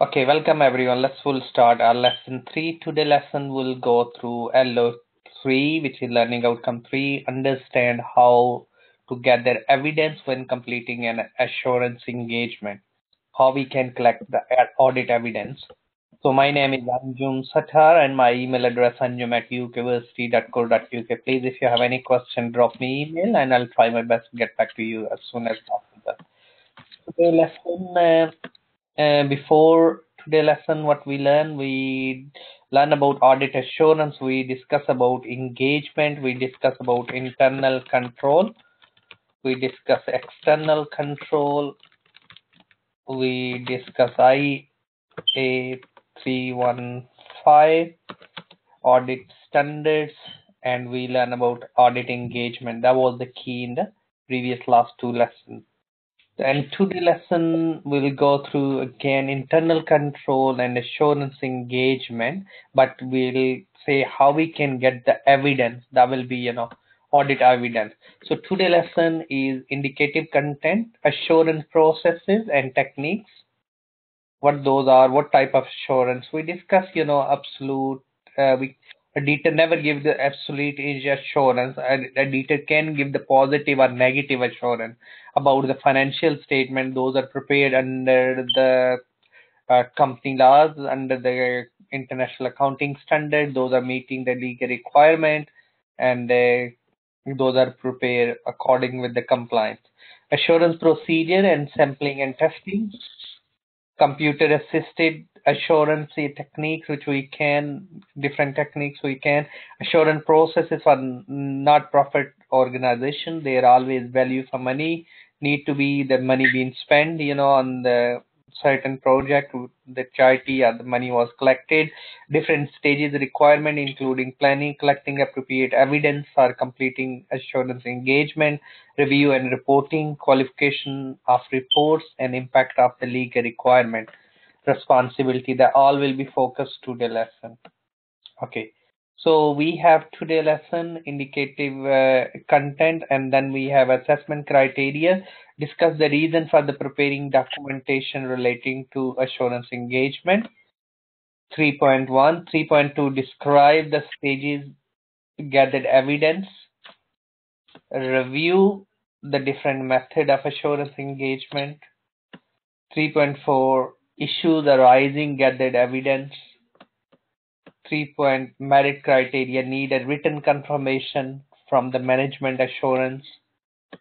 Okay, welcome everyone. Let's full start our lesson three. Today lesson will go through LO3, which is learning outcome three. Understand how to gather evidence when completing an assurance engagement. How we can collect the audit evidence. So my name is Anjum Satar and my email address anjum at ukversity.co.uk. Please, if you have any question, drop me email and I'll try my best to get back to you as soon as possible. Today lesson, uh, uh, before today lesson, what we learn, we learn about audit assurance, we discuss about engagement, we discuss about internal control, we discuss external control, we discuss ISA 315 audit standards and we learn about audit engagement. That was the key in the previous last two lessons and today lesson we'll go through again internal control and assurance engagement but we'll say how we can get the evidence that will be you know audit evidence so today lesson is indicative content assurance processes and techniques what those are, what type of assurance. We discuss, you know, absolute. Uh, we auditor never give the absolute assurance. Auditor can give the positive or negative assurance about the financial statement. Those are prepared under the uh, company laws, under the international accounting standard. Those are meeting the legal requirement, and uh, those are prepared according with the compliance. Assurance procedure and sampling and testing computer assisted assurance techniques which we can different techniques we can. Assurance processes for not profit organization. There always value for money. Need to be the money being spent you know on the certain project the charity or the money was collected. Different stages requirement including planning collecting appropriate evidence for completing assurance engagement review and reporting qualification of reports and impact of the legal requirement responsibility that all will be focused to the lesson okay so we have today lesson indicative uh, content and then we have assessment criteria. Discuss the reason for the preparing documentation relating to assurance engagement. 3.1, 3.2 describe the stages gathered evidence. Review the different method of assurance engagement. 3.4 issues arising gathered evidence three point merit criteria need a written confirmation from the management assurance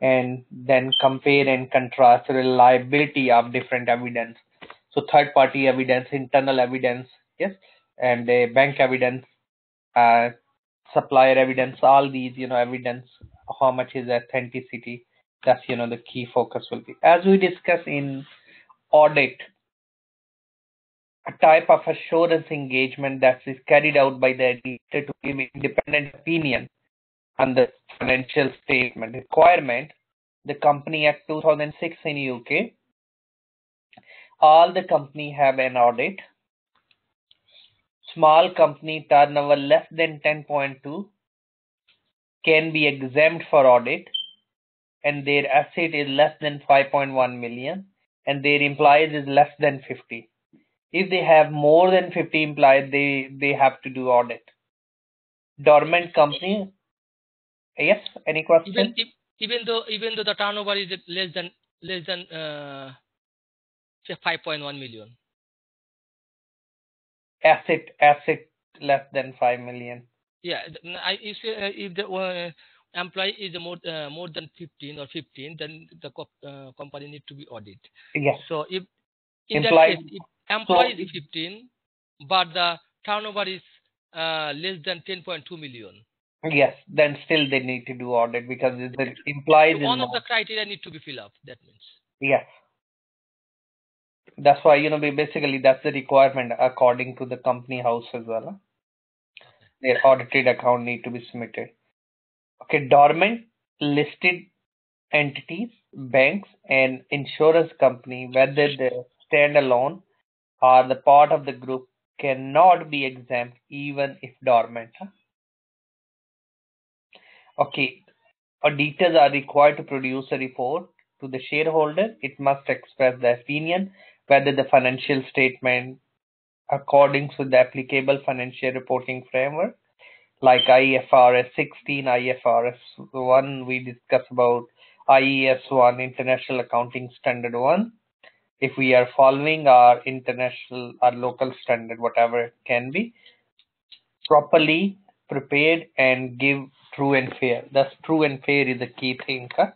and then compare and contrast reliability of different evidence. So third party evidence, internal evidence, yes, and uh, bank evidence, uh, supplier evidence, all these, you know, evidence, how much is authenticity. That's, you know, the key focus will be. As we discuss in audit, a type of assurance engagement that is carried out by the auditor to give independent opinion on the financial statement requirement. The Company Act 2006 in UK. All the company have an audit. Small company turnover less than 10.2 can be exempt for audit and their asset is less than 5.1 million and their employees is less than 50 if they have more than 50 employees, they, they have to do audit. Dormant company. Yes, any question? Even, even though even though the turnover is less than less than uh, say 5.1 million. Asset asset less than 5 million. Yeah, I, if, uh, if the uh, employee is more uh, more than 15 or 15, then the co uh, company need to be audited. Yes. So if in Employee- that case, if employee So- is 15, but the turnover is uh, less than 10.2 million. Yes, then still they need to do audit because the implies So one of not- the criteria need to be filled up. That means. Yes. That's why, you know, basically that's the requirement according to the company house as well. Their audited account need to be submitted. Okay, dormant listed entities, banks and insurance company, whether they stand alone or the part of the group cannot be exempt even if dormant. Okay, auditors are required to produce a report to the shareholder. It must express the opinion whether the financial statement according to the applicable financial reporting framework like IFRS 16, IFRS 1, we discuss about IAS 1, International Accounting Standard 1. If we are following our international or local standard, whatever it can be, properly prepared and give true and fair. Thus, true and fair is the key thing. Huh?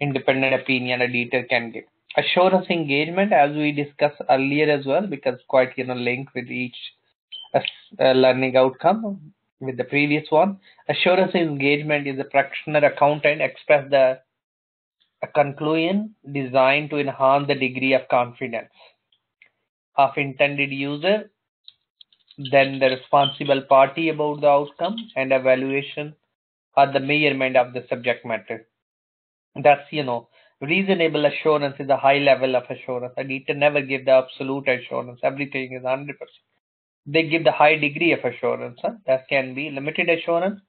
Independent opinion a auditor can give. Assurance engagement, as we discussed earlier as well, because quite you know linked with each uh, learning outcome with the previous one. Assurance engagement is a practitioner accountant express the a conclusion designed to enhance the degree of confidence of intended user, then the responsible party about the outcome and evaluation or the measurement of the subject matter. That's, you know, reasonable assurance is a high level of assurance. Auditor never give the absolute assurance. Everything is 100% they give the high degree of assurance. Huh? That can be limited assurance,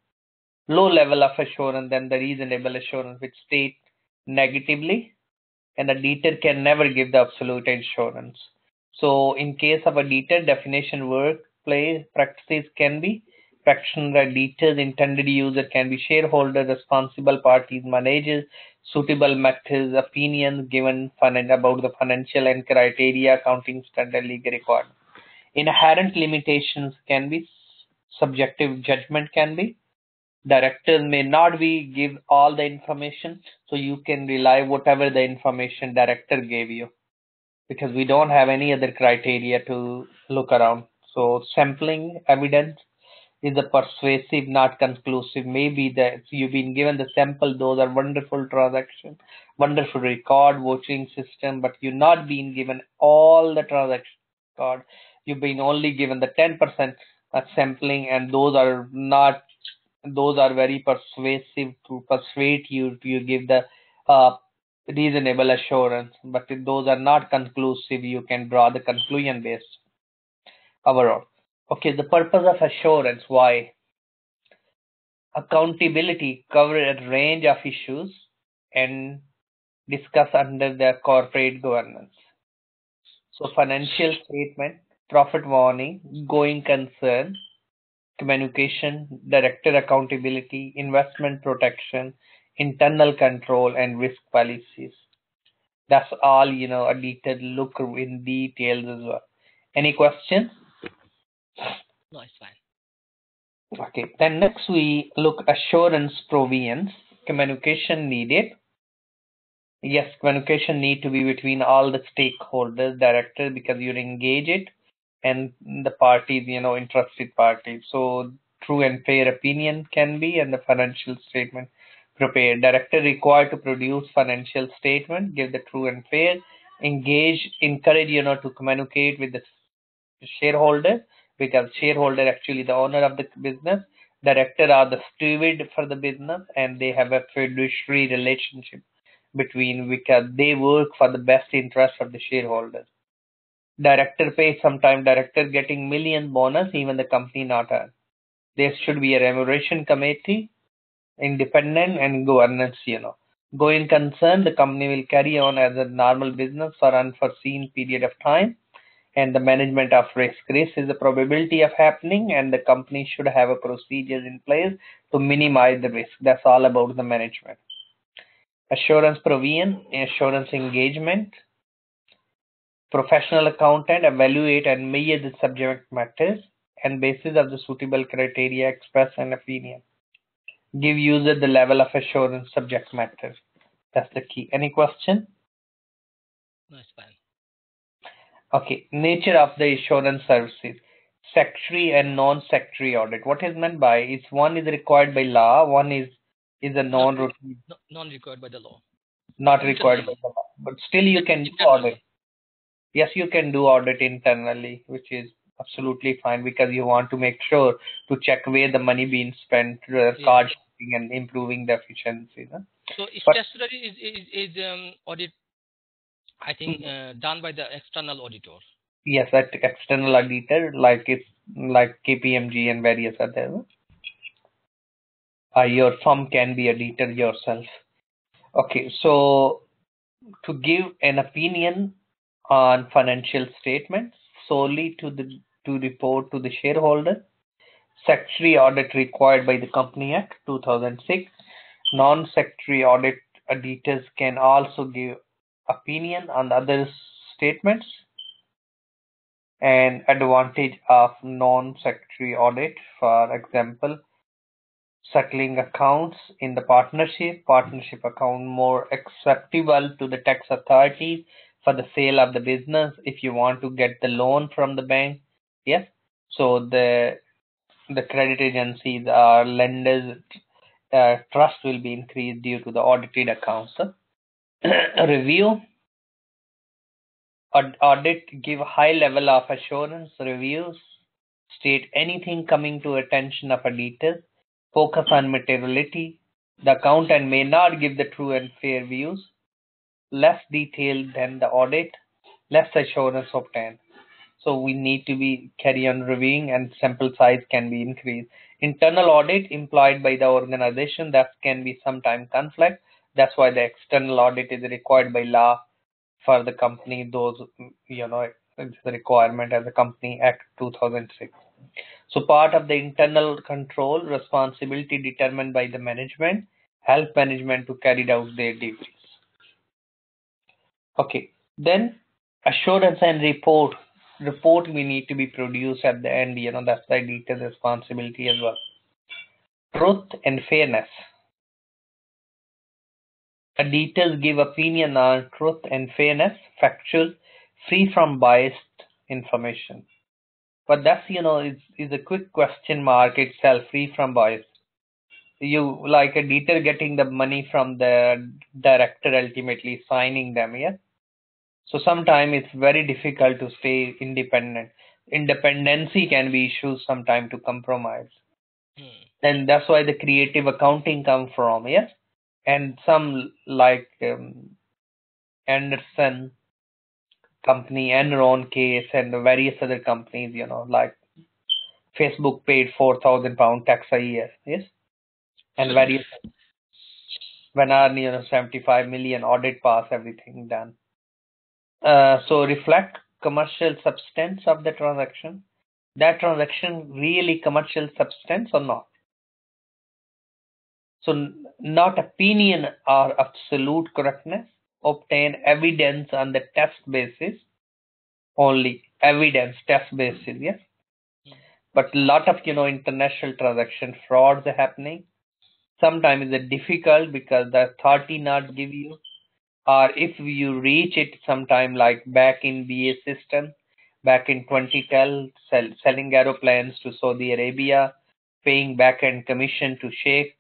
low level of assurance, then the reasonable assurance, which state negatively, and a auditor can never give the absolute assurance. So, in case of a auditor, definition workplace practices can be practitioner, auditors, intended user can be shareholder, responsible parties, managers, suitable methods, opinions given about the financial and criteria, accounting standard, legal requirements inherent limitations can be subjective judgment can be directors may not be give all the information so you can rely whatever the information director gave you. Because we don't have any other criteria to look around. So sampling evidence is a persuasive not conclusive. Maybe that you've been given the sample those are wonderful transactions wonderful record watching system but you're not being given all the transaction card you've been only given the 10% sampling and those are not those are very persuasive to persuade you to give the uh, reasonable assurance. But those are not conclusive you can draw the conclusion based overall okay the purpose of assurance why? Accountability cover a range of issues and discuss under the corporate governance. So financial statement profit warning, going concern, communication, director accountability, investment protection, internal control, and risk policies. That's all, you know, a detailed look in details as well. Any questions? No, it's fine. Okay, then next we look assurance provisions, communication needed. Yes, communication need to be between all the stakeholders, director, because you engage it and the parties, you know, interested parties. So true and fair opinion can be and the financial statement prepared. Director required to produce financial statement, give the true and fair, engage, encourage, you know, to communicate with the shareholder because shareholder actually the owner of the business. Director are the steward for the business and they have a fiduciary relationship between because they work for the best interest of the shareholders director pay sometime director getting million bonus even the company not earn. There should be a remuneration committee independent and governance you know. Going concern the company will carry on as a normal business for unforeseen period of time and the management of risk. Risk is the probability of happening and the company should have a procedures in place to minimize the risk. That's all about the management. Assurance provision assurance engagement Professional accountant evaluate and measure the subject matters and basis of the suitable criteria express an opinion. Give user the level of assurance subject matter. That's the key. Any question? No, it's fine. Okay. Nature of the assurance services. Statutory and non-statutory audit. What is meant by is one is required by law, one is is a non-routine. Non-required by the law. Not required by the law. But still you can do audit yes, you can do audit internally, which is absolutely fine because you want to make sure to check where the money being spent, uh, card shipping and improving the efficiency. No? So statutory is, is, is um, audit, I think, uh, done by the external auditor. Yes, that external auditor, like it's like KPMG and various other. Uh, your firm can be auditor yourself. Okay, so to give an opinion on financial statements solely to the to report to the shareholder. Statutory audit required by the Company Act 2006. Non-statutory audit auditors can also give opinion on other statements and advantage of non-statutory audit. For example, settling accounts in the partnership, partnership account more acceptable to the tax authorities for the sale of the business if you want to get the loan from the bank. Yes. So the the credit agencies or lenders uh, trust will be increased due to the audited accounts. Review audit give high level of assurance reviews state anything coming to attention of auditors focus on materiality the accountant may not give the true and fair views less detailed than the audit less assurance obtained so we need to be carry on reviewing and sample size can be increased. Internal audit employed by the organization that can be sometime conflict. That's why the external audit is required by law for the company those you know it's the requirement as a company act 2006 so part of the internal control responsibility determined by the management help management to carry out their duties okay then assurance and report report we need to be produced at the end you know that's the auditor's responsibility as well truth and fairness Auditors give opinion on truth and fairness, factual, free from biased information. But that's, you know, is, is a quick question mark itself, free from bias. You like a editor getting the money from the director ultimately signing them, yeah? So sometimes it's very difficult to stay independent. Independency can be issues sometimes to compromise. Hmm. And that's why the creative accounting come from, yes? and some like um, Andersen company, Enron case, and the various other companies, you know, like Facebook paid four thousand pound tax a year, yes, and various when our you know seventy five million audit pass, everything done. Uh, so reflect commercial substance of the transaction. That transaction really commercial substance or not? So not opinion or absolute correctness. Obtain evidence on the test basis only. Evidence test basis, yes. But lot of you know international transaction frauds are happening. Sometimes it's difficult because the authority not give you, or if you reach it sometime like back in BAE system, back in 2012, sell, selling aeroplanes to Saudi Arabia, paying back end commission to Sheikh,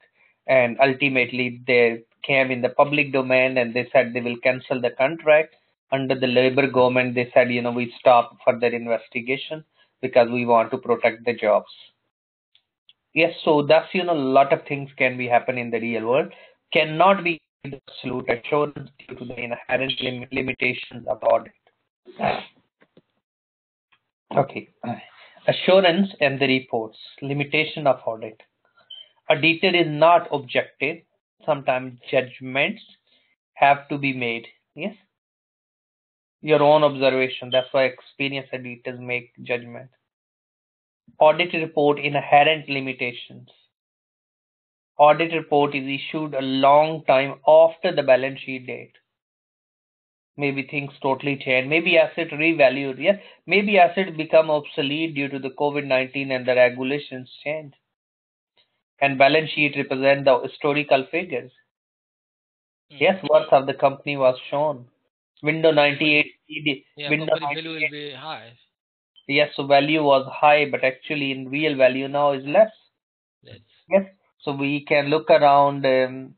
and ultimately they came in the public domain and they said they will cancel the contract. Under the labor government they said you know we stop further investigation because we want to protect the jobs. Yes so that's you know a lot of things can be happen in the real world. Cannot be absolute assurance due to the inherent lim- limitations of audit okay assurance and the reports limitation of audit Auditor is not objective. Sometimes judgments have to be made. Yes. Your own observation. That's why experienced auditors make judgment. Audit report inherent limitations. Audit report is issued a long time after the balance sheet date. Maybe things totally change. Maybe asset revalued. Yeah. Maybe asset become obsolete due to the COVID-19 and the regulations change and balance sheet represent the historical figures. Hmm. Yes, worth of the company was shown. Window 98 Yeah, window company value 98 will be high. yes, so value was high, but actually in real value now is less. Yes. Yes, so we can look around um,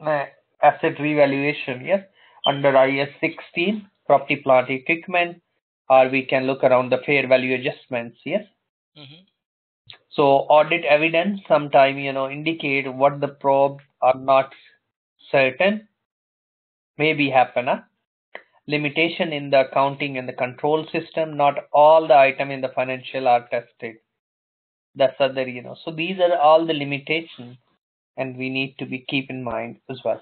uh, asset revaluation. Yes, under IS 16, property, plant, equipment, or we can look around the fair value adjustments. Yes. hmm So audit evidence sometime you know indicate what the probe are not certain maybe happen. Huh? Limitation in the accounting and the control system. Not all the item in the financial are tested. That's other you know. So these are all the limitations, and we need to be keep in mind as well.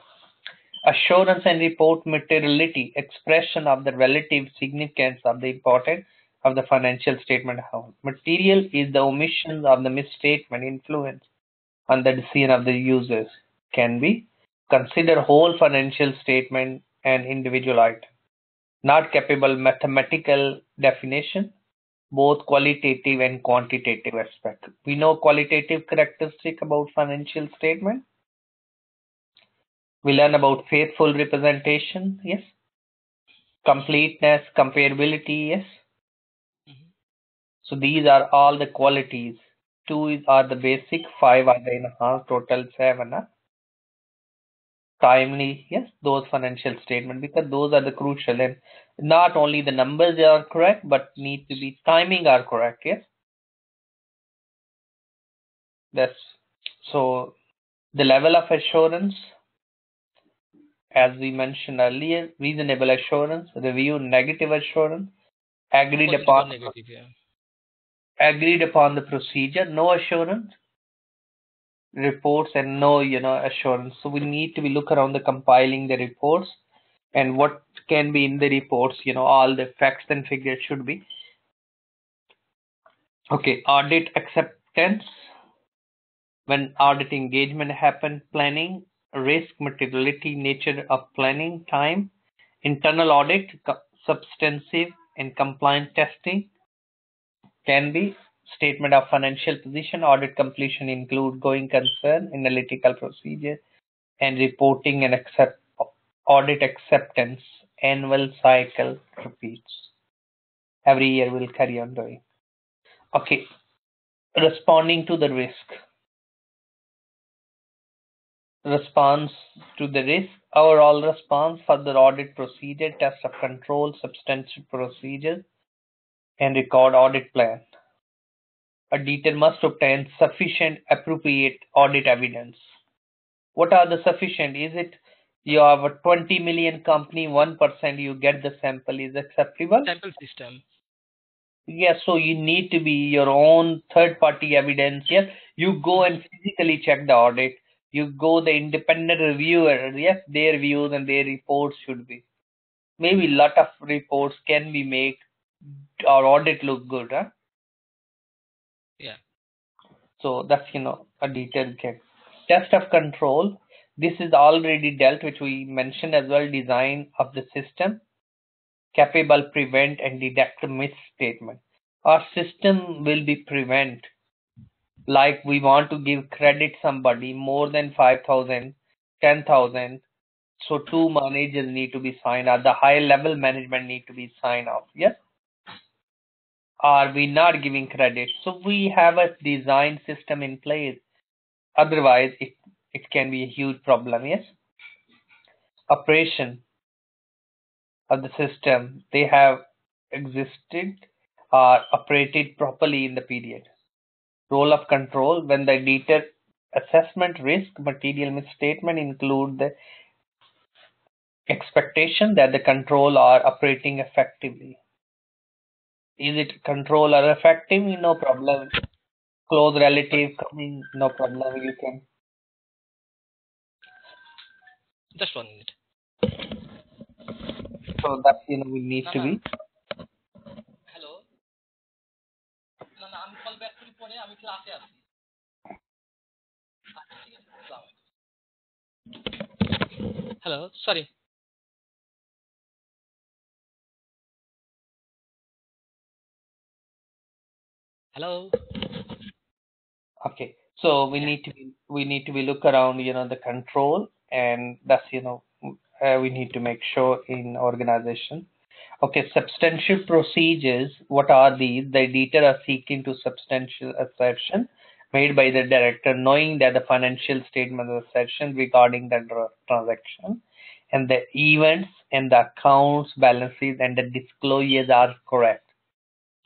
Assurance and report materiality, expression of the relative significance of the importance of the financial statement. Material is the omission of the misstatement influence on the decision of the users. Can be consider whole financial statement and individual item. Not capable mathematical definition, both qualitative and quantitative aspect. We know qualitative characteristic about financial statement we learn about faithful representation, yes. Completeness, comparability, yes. So these are all the qualities. Two is, are the basic, five are the enhanced, total seven. Huh? Timely, yes, those financial statement because those are the crucial and not only the numbers are correct, but need to be timing are correct, yes. That's so the level of assurance as we mentioned earlier, reasonable assurance, review negative assurance, agreed Positive upon negative, yeah. agreed upon the procedure, no assurance, reports and no you know assurance. So we need to be look around the compiling the reports and what can be in the reports, you know, all the facts and figures should be. Okay, audit acceptance. When audit engagement happen, planning, risk, materiality, nature of planning, time, internal audit, substantive and compliance testing can be statement of financial position, audit completion include going concern, analytical procedure, and reporting and accept audit acceptance, annual cycle repeats. Every year we'll carry on doing. Okay, responding to the risk response to the risk, overall response, further audit procedure, test of control, substantive procedures, and record audit plan. Auditor must obtain sufficient appropriate audit evidence. What are the sufficient? Is it you have a 20 million company, 1% you get the sample is acceptable? Sample system. Yes, so you need to be your own third party evidence. Yes, you go and physically check the audit you go the independent reviewer yes their views and their reports should be maybe lot of reports can be made our audit look good huh? So that's you know a detailed check. Test of control. This is already dealt which we mentioned as well design of the system. Capable prevent and detect misstatement. Our system will be prevent. Like we want to give credit somebody more than 5000 10000 so two managers need to be signed off the high level management need to be signed off yes are we not giving credit? So we have a design system in place. Otherwise it it can be a huge problem yes? Operation of the system they have existed or operated properly in the period. Role of control when the auditor assessment risk material misstatement include the expectation that the control are operating effectively Is it control are effective? No problem. Close relative coming, no problem. You can. Just one minute. So that you know we need to be. পরে আমি ক্লাসে আছি hello sorry Hello okay so we need to be, we need to be look around you know the control and that's you know uh, we need to make sure in organization Okay, substantial procedures. What are these? The auditor are seeking to substantial assertion made by the director, knowing that the financial statement assertion regarding the transaction and the events and the accounts balances and the disclosures are correct.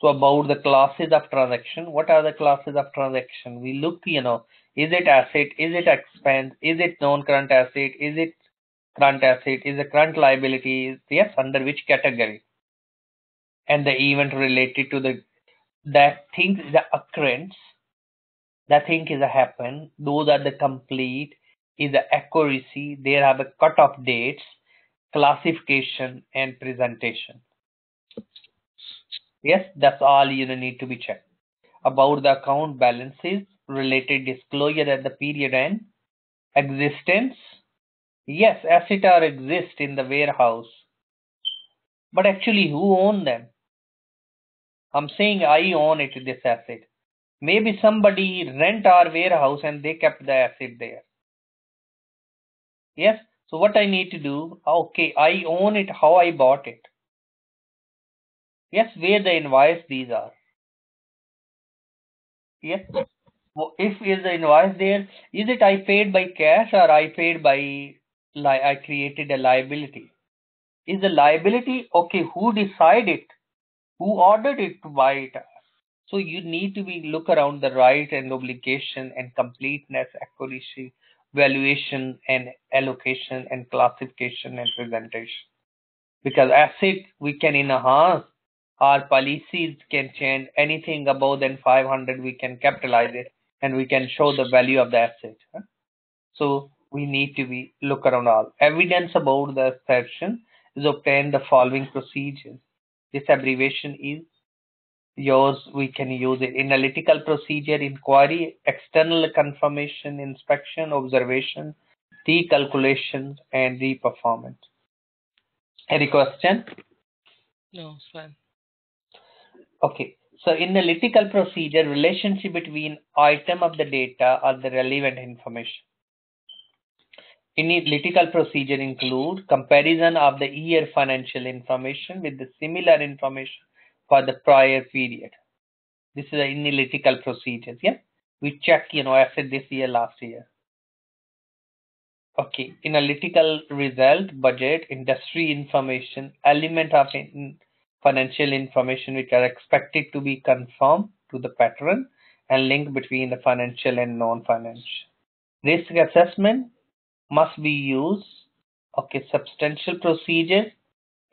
So about the classes of transaction, what are the classes of transaction? We look, you know, is it asset? Is it expense? Is it non-current asset? Is it current asset is a current liability yes under which category and the event related to the that thing is the occurrence that thing is a happen those are the complete is the accuracy. There are the cutoff dates, classification, and presentation. Yes, that's all you need to be checked. About the account balances, related disclosure at the period end, existence. Yes, assets are exist in the warehouse, but actually who own them? I'm saying I own it, this asset. Maybe somebody rent our warehouse and they kept the asset there. Yes. So what I need to do, okay, I own it, how I bought it. Yes, where the invoice these are. Yes. If is the invoice there, is it I paid by cash or I paid by, li I created a liability? Is the liability, okay, who decided, who ordered it to buy it? So you need to be look around the right and obligation and completeness, accuracy, valuation and allocation and classification and presentation. Because asset we can enhance, our policies can change anything above than 500, we can capitalize it and we can show the value of the asset. So we need to be look around all. Evidence about the assertion is obtained the following procedures. This abbreviation is yours. We can use it. Analytical procedure, inquiry, external confirmation, inspection, observation, recalculation, and the reperformance. Any question? No, it's fine. Okay. So in the analytical procedure, relationship between item of the data or the relevant information. Analytical procedure include comparison of the year financial information with the similar information for the prior period. This is an analytical procedure. Yeah, we check, you know, asset this year, last year. Okay, analytical result, budget, industry information, element of in financial information which are expected to be conformed to the pattern and link between the financial and non-financial. Risk assessment must be used. Okay, substantial procedure.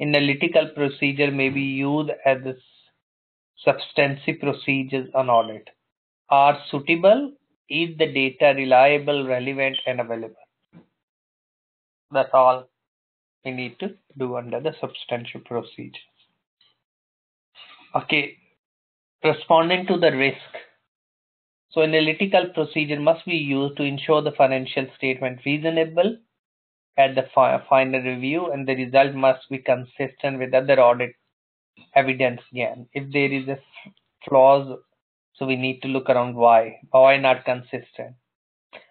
Analytical procedure may be used as a substantive procedures on audit. Are suitable? Is the data reliable, relevant, and available? That's all we need to do under the substantial procedures. Okay, responding to the risk. So analytical procedure must be used to ensure the financial statement reasonable at the fi final review and the result must be consistent with other audit evidence again. If there is a flaws, so we need to look around why. Why not consistent?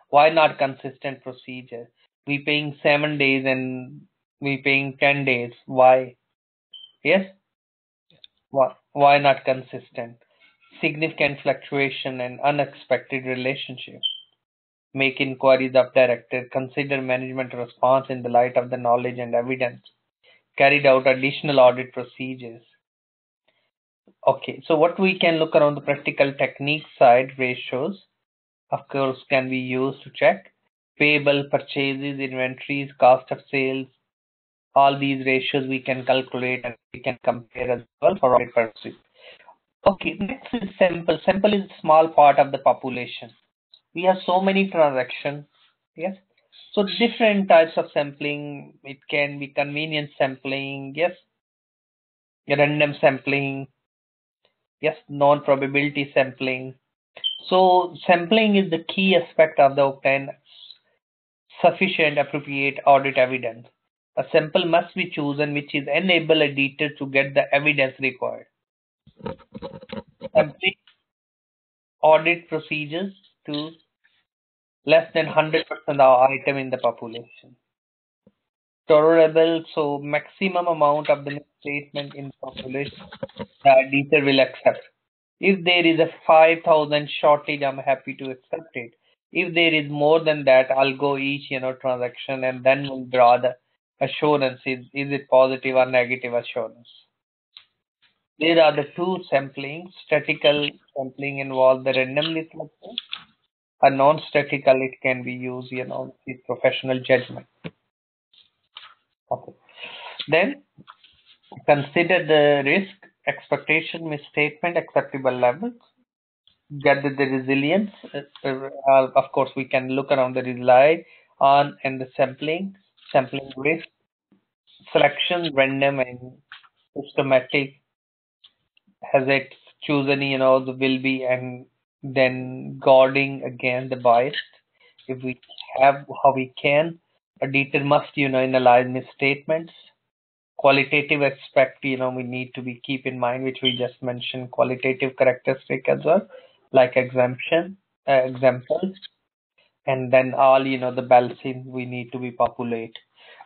Why not consistent procedure? We paying seven days and we paying ten days. Why? Yes? Why, not consistent? Significant fluctuation and unexpected relationships. Make inquiries of director. Consider management response in the light of the knowledge and evidence. Carried out additional audit procedures. Okay, so what we can look around the practical technique side ratios, of course, can be used to check payable purchases, inventories, cost of sales, all these ratios we can calculate and we can compare as well for audit purposes. Okay, next is sample. Sample is a small part of the population. We have so many transactions. Yes. So different types of sampling. It can be convenience sampling. Yes. Random sampling. Yes. Non-probability sampling. So sampling is the key aspect of the obtain sufficient appropriate audit evidence. A sample must be chosen which is enable a auditor to get the evidence required. Sampling audit procedures to less than 100% of item in the population. Tolerable, so maximum amount of the statement in population the auditor will accept. If there is a 5000 shortage, I'm happy to accept it. If there is more than that, I'll go each, you know, transaction and then we'll draw the assurance is, is it positive or negative assurance. There are the two sampling. Statical sampling involves the randomly selected. A non-statical, it can be used, you know, with professional judgment. Okay. Then consider the risk, expectation, misstatement, acceptable levels. Gather the resilience. Uh, uh, of course, we can look around the resilience on and the sampling, sampling risk, selection, random and systematic. Has it chosen, you know, the will be and then guarding against the bias. If we have how we can, a auditor must, you know, analyze misstatements. Qualitative aspect, you know, we need to be keep in mind, which we just mentioned, qualitative characteristic as well, like exemption, uh, examples, and then all, you know, the balancing we need to be populate.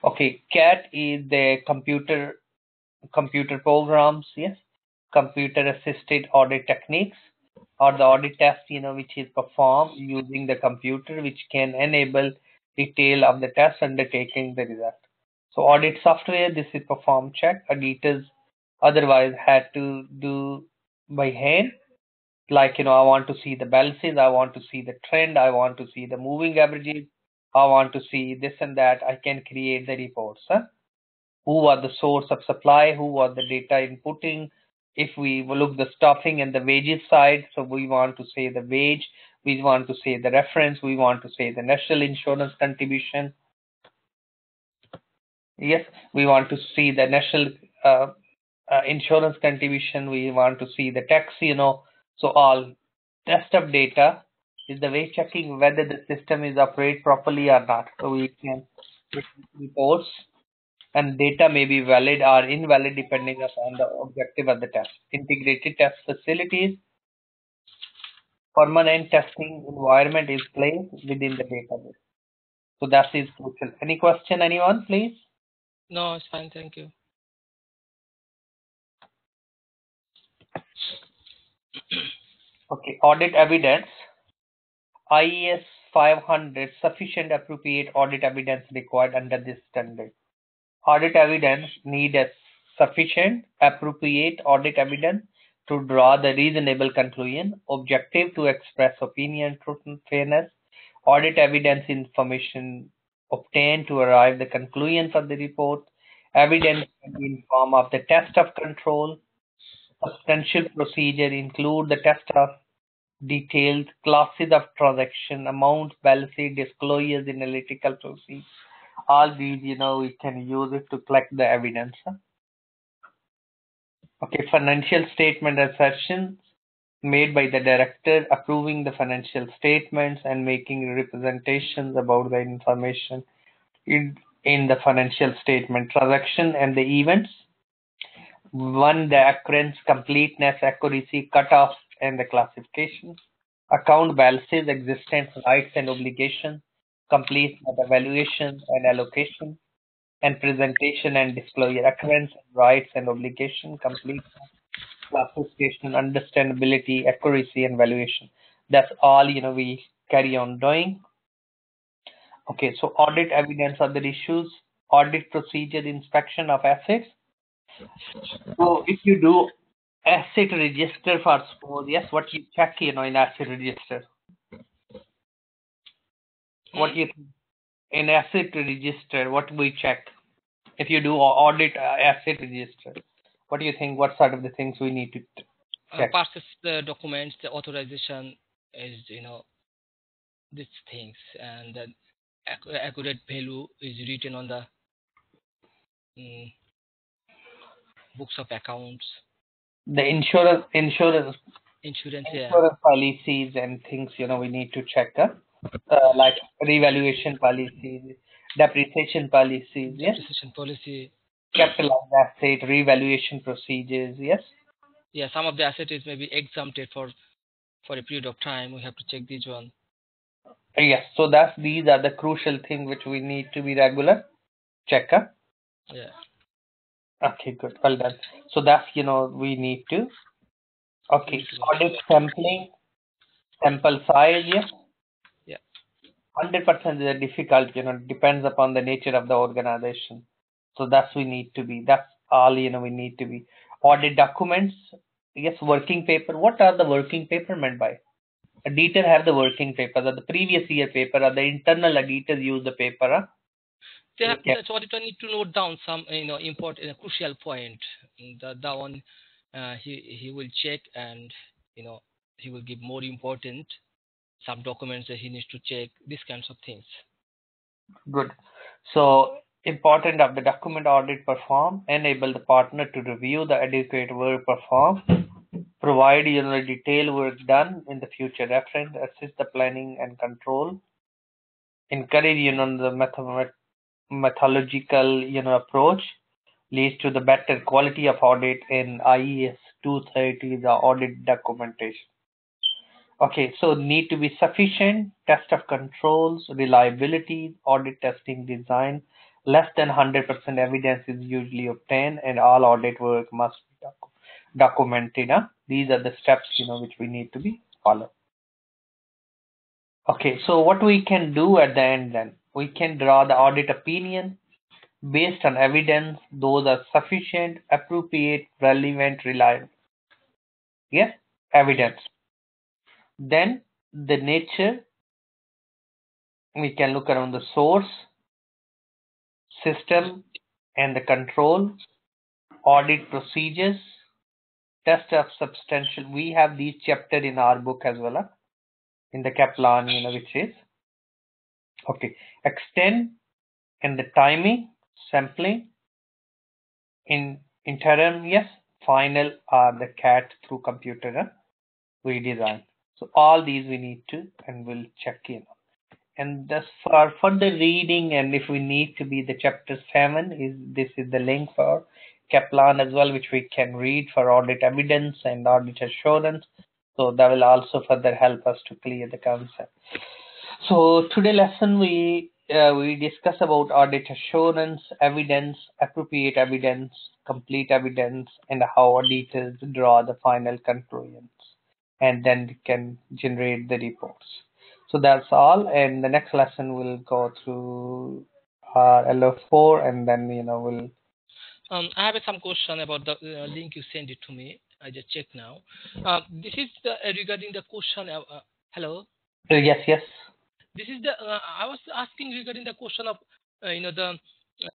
Okay, CAAT is the computer computer programs, yes, computer assisted audit techniques or the audit test, you know, which is performed using the computer, which can enable detail of the test undertaking the result. So audit software, this is perform check. Auditors otherwise had to do by hand. Like, you know, I want to see the balances, I want to see the trend, I want to see the moving averages, I want to see this and that. I can create the reports. Huh? Who are the source of supply? Who are the data inputting? If we look the stuffing and the wages side, so we want to say the wage, we want to say the reference, we want to say the national insurance contribution. Yes, we want to see the national uh, uh, insurance contribution. We want to see the tax, you know. So all test of data is the way checking whether the system is operate properly or not. So we can reports and data may be valid or invalid depending upon the objective of the test. Integrated test facilities, permanent testing environment is placed within the database. So that is crucial. Any question, anyone, please? No, it's fine. Thank you. Okay, audit evidence. IAS 500 sufficient appropriate audit evidence required under this standard. Audit evidence need a sufficient appropriate audit evidence to draw the reasonable conclusion, objective to express opinion, truth and fairness, audit evidence information obtained to arrive the conclusion of the report, evidence in form of the test of control, substantial procedure include the test of detailed classes of transaction, amount, balances, disclosures analytical procedures. All these, you know, we can use it to collect the evidence. Okay, financial statement assertions made by the director approving the financial statements and making representations about the information in, in the financial statement transaction and the events. One, the occurrence, completeness, accuracy, cutoff, and the classification. Account balances, existence, rights and obligations, complete evaluation and allocation, and presentation and disclosure, occurrence, rights and obligation, complete classification, understandability, accuracy, and valuation. That's all you know we carry on doing. Okay, so audit evidence other issues, audit procedure, inspection of assets. So if you do asset register for suppose, yes, what you check you know in asset register. What you in asset register, what we check? If you do audit uh, asset register, what do you think? What sort of the things we need to Uh, check? passes the documents, the authorization is, you know, these things, and then ac- accurate value is written on the mm, books of accounts, The insurance, insurance, insurance, yeah, insurance policies and things you know we need to check. Huh? Uh, like revaluation policies, depreciation policies, yes, depreciation policy. capitalized asset, revaluation procedures, yes. Yeah, some of the asset is maybe exempted for for a period of time. We have to check this one. Yes, so that's these are the crucial things which we need to be regular checker. Yeah. Okay, good, well done. So that's you know we need to. Okay, audit sampling, sample size, yes. Yeah. Hundred percent is a difficult, you know, depends upon the nature of the organization. So that's we need to be. That's all you know we need to be. Audit documents, yes, working paper. What are the working paper meant by? Auditor have the working paper, or the previous year paper, or the internal auditors use the paper. Huh? Have, Yeah. the auditor need to note down some, you know, important, uh, crucial point. The, that one, uh, he he will check and you know he will give more important some documents that he needs to check. These kinds of things. Good. So important of the document audit perform, enable the partner to review the adequate work performed, provide you know detailed work done in the future reference, assist the planning and control, encourage you know the method methodological you know approach leads to the better quality of audit in ISA 230 the audit documentation. Okay, so need to be sufficient, test of controls, reliability, audit testing design, less than 100% evidence is usually obtained and all audit work must be docu documented. Huh? These are the steps, you know, which we need to be followed. Okay, so what we can do at the end then? We can draw the audit opinion based on evidence. Those are sufficient, appropriate, relevant, reliable. Yes, evidence. Then the nature, we can look around the source, system, and the control, audit procedures, test of substantial. We have these chapter in our book as well, huh? in the Kaplan, you know, which is okay. Extend and the timing, sampling, in interim, yes, final are the CAAT through computer huh? we design. So all these we need to and we'll check in. And this for further reading and if we need to be the chapter seven is this is the link for Kaplan as well, which we can read for audit evidence and audit assurance. So that will also further help us to clear the concept. So today lesson we uh, we discuss about audit assurance, evidence, appropriate evidence, complete evidence, and how auditors draw the final conclusions and then can generate the reports. So that's all. And the next lesson we'll go through our LO4 and then, you know, we'll. Um, I have some question about the uh, link you sent it to me. I just check now. Uh, this is the, uh, regarding the question. Uh, uh, hello. Yes, yes. This is the. Uh, I was asking regarding the question of, uh, you know, the